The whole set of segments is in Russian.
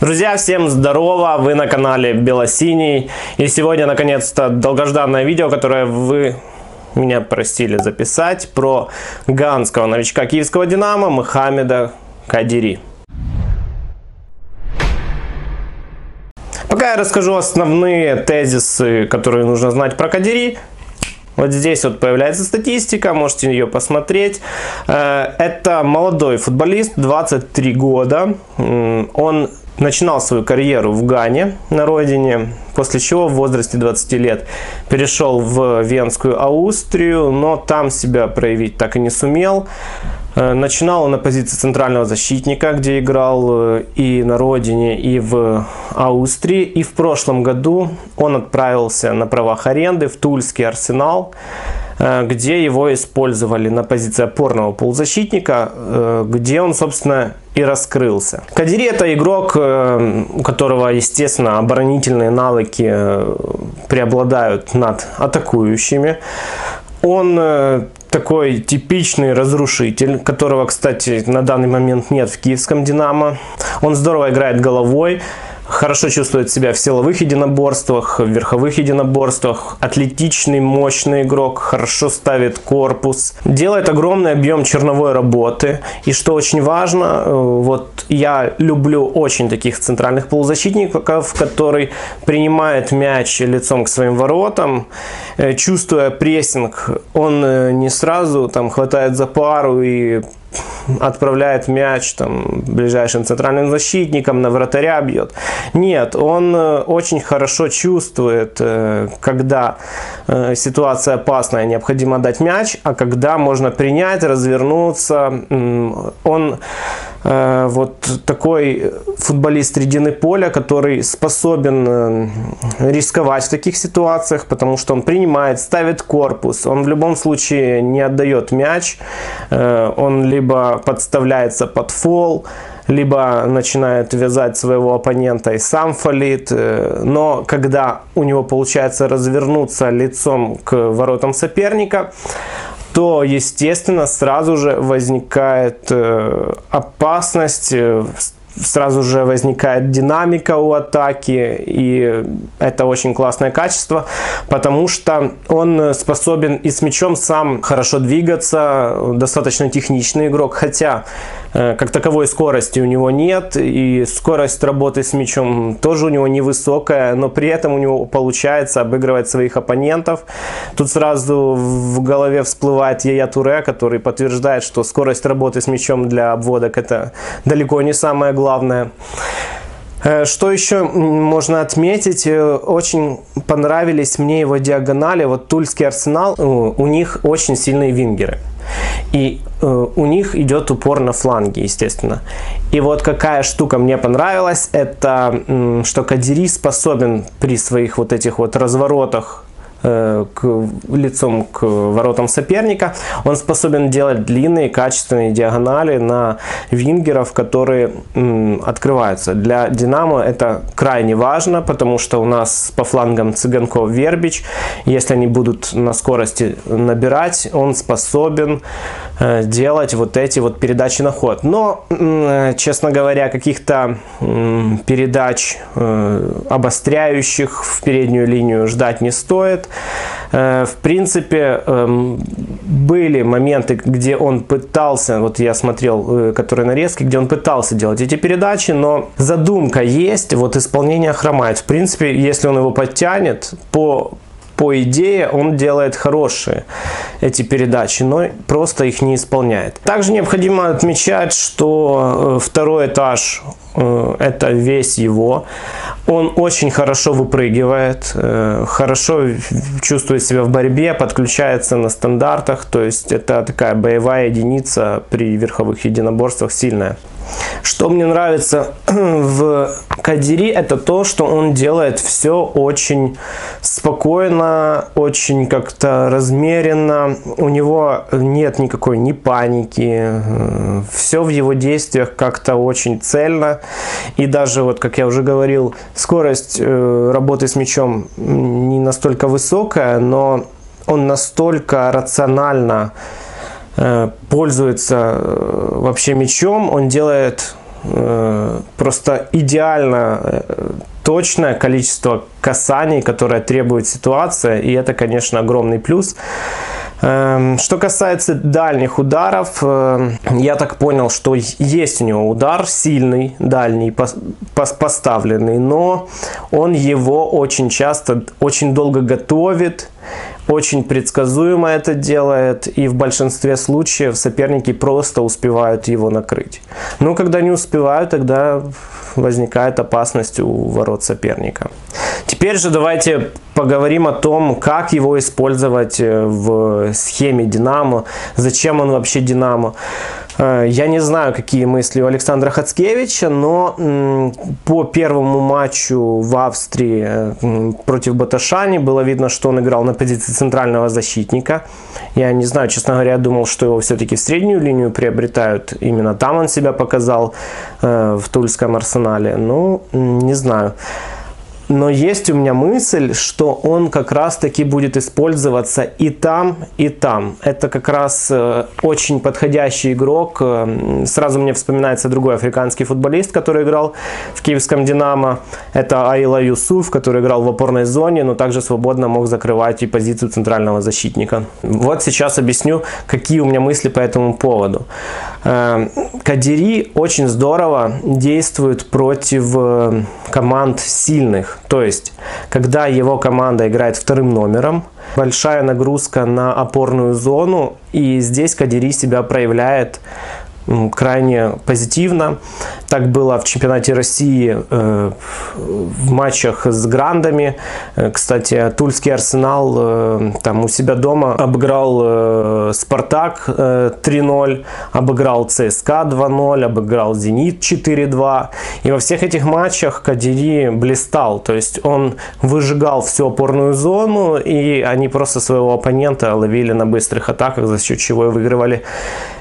Друзья, всем здорово! Вы на канале Белосиний. И сегодня, наконец-то, долгожданное видео, которое вы меня просили записать про ганского новичка киевского Динамо Мухаммеда Кадири. Пока я расскажу основные тезисы, которые нужно знать про Кадири, вот здесь вот появляется статистика, можете ее посмотреть. Э, это молодой футболист, 23 года. Он начинал свою карьеру в Гане на родине, после чего в возрасте 20 лет перешел в Венскую Аустрию, но там себя проявить так и не сумел. Э, начинал на позиции центрального защитника, где играл э, и на родине, и в Австрии. И в прошлом году он отправился на правах аренды в Тульский арсенал, где его использовали на позиции опорного полузащитника, где он, собственно, и раскрылся. Кадири это игрок, у которого, естественно, оборонительные навыки преобладают над атакующими. Он такой типичный разрушитель, которого, кстати, на данный момент нет в киевском «Динамо». Он здорово играет головой, хорошо чувствует себя в силовых единоборствах, в верховых единоборствах, атлетичный, мощный игрок, хорошо ставит корпус, делает огромный объем черновой работы. И что очень важно, э, вот я люблю очень таких центральных полузащитников, который принимает мяч лицом к своим воротам, э, чувствуя прессинг, он э, не сразу там хватает за пару и отправляет мяч там, ближайшим центральным защитникам, на вратаря бьет. Нет, он э, очень хорошо чувствует, э, когда э, ситуация опасная, необходимо дать мяч, а когда можно принять, развернуться. Он вот такой футболист средины поля, который способен рисковать в таких ситуациях, потому что он принимает, ставит корпус, он в любом случае не отдает мяч, он либо подставляется под фол, либо начинает вязать своего оппонента и сам фалит. Э, но когда у него получается развернуться лицом к воротам соперника, то, естественно, сразу же возникает э, опасность э, сразу же возникает динамика у атаки, и это очень классное качество, потому что он способен и с мячом сам хорошо двигаться, достаточно техничный игрок, хотя Э, как таковой скорости у него нет, и скорость работы с мячом тоже у него невысокая, но при этом у него получается обыгрывать своих оппонентов. Тут сразу в голове всплывает Яя Туре, который подтверждает, что скорость работы с мячом для обводок это далеко не самое главное. Э, что еще можно отметить? Э, очень понравились мне его диагонали. Вот Тульский арсенал, у них очень сильные вингеры. И э, у них идет упор на фланги, естественно. И вот какая штука мне понравилась, это э, что Кадири способен при своих вот этих вот разворотах Э, к, лицом к воротам соперника. Он способен делать длинные качественные диагонали на вингеров, которые м, открываются. Для Динамо это крайне важно, потому что у нас по флангам Цыганков, Вербич. Если они будут на скорости набирать, он способен э, делать вот эти вот передачи на ход. Но, э, честно говоря, каких-то э, передач э, обостряющих в переднюю линию ждать не стоит. Э, в принципе, эм, были моменты, где он пытался, вот я смотрел, э, которые нарезки, где он пытался делать эти передачи, но задумка есть, вот исполнение хромает. В принципе, если он его подтянет по по идее он делает хорошие эти передачи, но просто их не исполняет. Также необходимо отмечать, что э, второй этаж э, это весь его. Он очень хорошо выпрыгивает, э, хорошо чувствует себя в борьбе, подключается на стандартах. То есть это такая боевая единица при верховых единоборствах сильная. Что мне нравится в Кадири, это то, что он делает все очень спокойно, очень как-то размеренно. У него нет никакой ни паники. Все в его действиях как-то очень цельно. И даже, вот как я уже говорил, скорость э, работы с мячом не настолько высокая, но он настолько рационально Э, пользуется э, вообще мячом, он делает э, просто идеально э, точное количество касаний, которое требует ситуация, и это, конечно, огромный плюс. Эм, что касается дальних ударов, э, я так понял, что есть у него удар сильный, дальний, поставленный, но он его очень часто, очень долго готовит, очень предсказуемо это делает, и в большинстве случаев соперники просто успевают его накрыть. Но когда не успевают, тогда возникает опасность у ворот соперника. Теперь же давайте поговорим о том, как его использовать э, в схеме Динамо, зачем он вообще Динамо. Э, я не знаю, какие мысли у Александра Хацкевича, но по первому матчу в Австрии э, против Баташани было видно, что он играл на позиции центрального защитника. Я не знаю, честно говоря, я думал, что его все-таки в среднюю линию приобретают. Именно там он себя показал в Тульском арсенале. Ну, не знаю. Но есть у меня мысль, что он как раз таки будет использоваться и там, и там. Это как раз э, очень подходящий игрок. Э, сразу мне вспоминается другой африканский футболист, который играл в киевском «Динамо». Это Аила Юсуф, который играл в опорной зоне, но также свободно мог закрывать и позицию центрального защитника. Вот сейчас объясню, какие у меня мысли по этому поводу. Э, Кадири очень здорово действует против команд сильных. То есть, когда его команда играет вторым номером, большая нагрузка на опорную зону, и здесь Кадири себя проявляет крайне позитивно. Так было в чемпионате России э, в матчах с грандами. Э, кстати, Тульский Арсенал э, там у себя дома обыграл Спартак 3-0, обыграл ЦСКА 2-0, обыграл Зенит 4-2. И во всех этих матчах Кадири блистал. То есть он выжигал всю опорную зону, и они просто своего оппонента ловили на быстрых атаках, за счет чего и выигрывали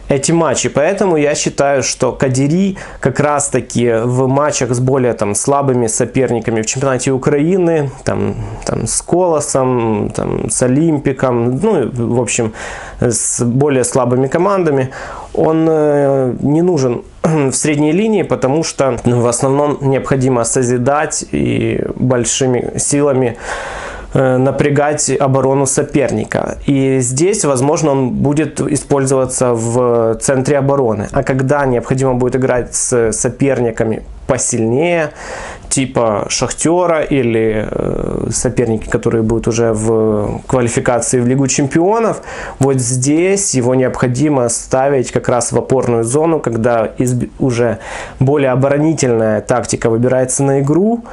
эти матчи. Поэтому я считаю, что Кадири как раз-таки в матчах с более там, слабыми соперниками в чемпионате Украины, там, там, с Колосом, там, с Олимпиком, ну, в общем, с более слабыми командами, он э, не нужен в средней линии, потому что ну, в основном необходимо созидать и большими силами напрягать оборону соперника. И здесь, возможно, он будет использоваться в центре обороны. А когда необходимо будет играть с соперниками посильнее, типа Шахтера или э, соперники, которые будут уже в квалификации в Лигу Чемпионов, вот здесь его необходимо ставить как раз в опорную зону, когда уже более оборонительная тактика выбирается на игру,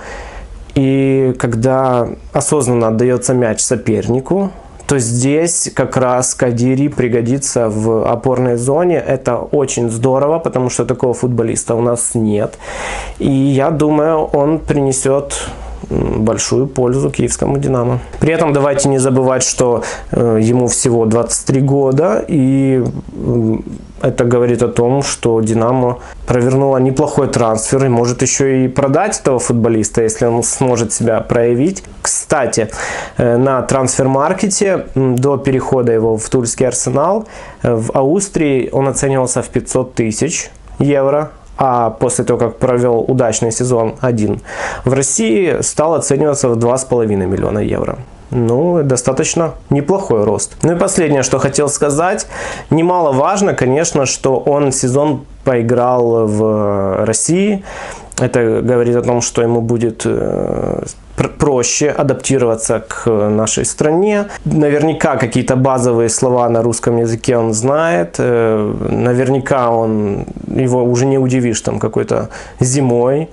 и когда осознанно отдается мяч сопернику, то здесь как раз Кадири пригодится в опорной зоне. Это очень здорово, потому что такого футболиста у нас нет. И я думаю, он принесет большую пользу киевскому «Динамо». При этом давайте не забывать, что э, ему всего 23 года, и это говорит о том, что «Динамо» провернула неплохой трансфер и может еще и продать этого футболиста, если он сможет себя проявить. Кстати, э, на трансфер-маркете до перехода его в Тульский Арсенал э, в Австрии он оценивался в 500 тысяч евро, а после того, как провел удачный сезон один в России, стал оцениваться в 2,5 миллиона евро. Ну, достаточно неплохой рост. Ну и последнее, что хотел сказать. Немаловажно, конечно, что он сезон поиграл в России. Это говорит о том, что ему будет э, проще адаптироваться к нашей стране. Наверняка какие-то базовые слова на русском языке он знает. Э, наверняка он его уже не удивишь там какой-то зимой.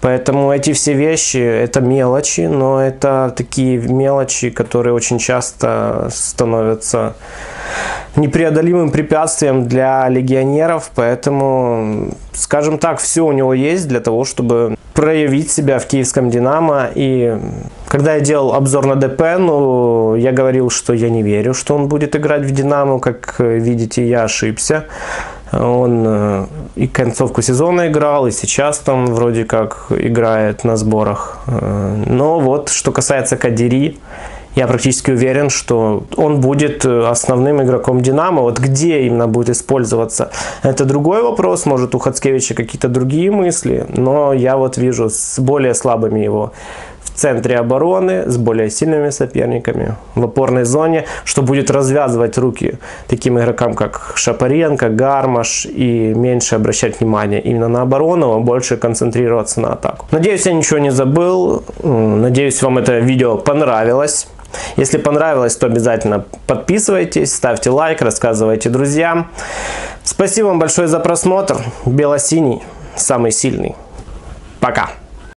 Поэтому эти все вещи – это мелочи, но это такие мелочи, которые очень часто становятся непреодолимым препятствием для легионеров. Поэтому, скажем так, все у него есть для того, чтобы проявить себя в киевском «Динамо». И когда я делал обзор на ДП, ну, я говорил, что я не верю, что он будет играть в «Динамо». Как видите, я ошибся. Он э, и концовку сезона играл, и сейчас там вроде как играет на сборах. Э, но вот, что касается Кадири, я практически уверен, что он будет э, основным игроком Динамо. Вот где именно будет использоваться, это другой вопрос. Может, у Хацкевича какие-то другие мысли, но я вот вижу с более слабыми его центре обороны с более сильными соперниками в опорной зоне, что будет развязывать руки таким игрокам, как Шапаренко, Гармаш и меньше обращать внимание именно на оборону, а больше концентрироваться на атаку. Надеюсь, я ничего не забыл. Надеюсь, вам это видео понравилось. Если понравилось, то обязательно подписывайтесь, ставьте лайк, рассказывайте друзьям. Спасибо вам большое за просмотр. Белосиний самый сильный. Пока.